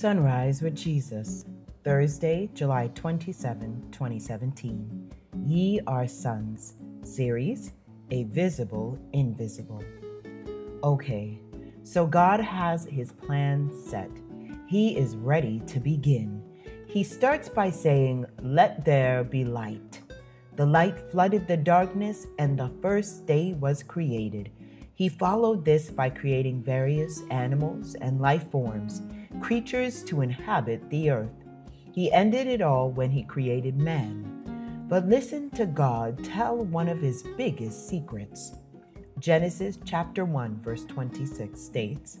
Sunrise with Jesus, Thursday, July 27, 2017. Ye Are Sons, series, A Visible Invisible. Okay, so God has his plan set. He is ready to begin. He starts by saying, Let there be light. The light flooded the darkness, and the first day was created. He followed this by creating various animals and life forms, creatures to inhabit the earth. He ended it all when he created man. But listen to God tell one of his biggest secrets. Genesis chapter 1 verse 26 states,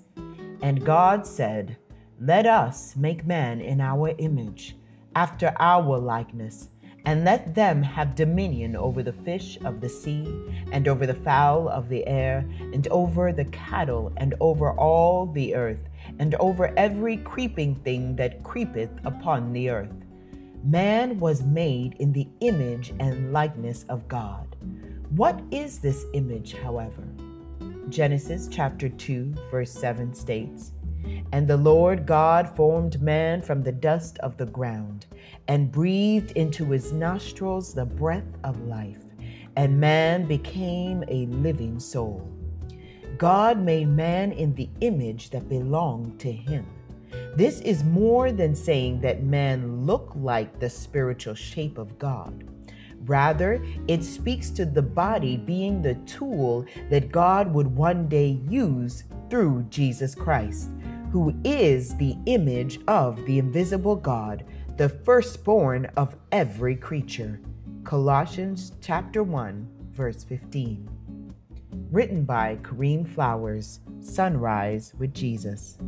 "And God said, let us make man in our image, after our likeness, and let them have dominion over the fish of the sea, and over the fowl of the air, and over the cattle, and over all the earth, and over every creeping thing that creepeth upon the earth. Man was made in the image and likeness of God. What is this image, however? Genesis chapter 2, verse 7 states, And the Lord God formed man from the dust of the ground and breathed into his nostrils the breath of life, and man became a living soul. God made man in the image that belonged to him. This is more than saying that man looked like the spiritual shape of God. Rather, it speaks to the body being the tool that God would one day use through Jesus Christ, who is the image of the invisible God the firstborn of every creature. Colossians chapter 1, verse 15. Written by Kareem Flowers, Sunrise with Jesus.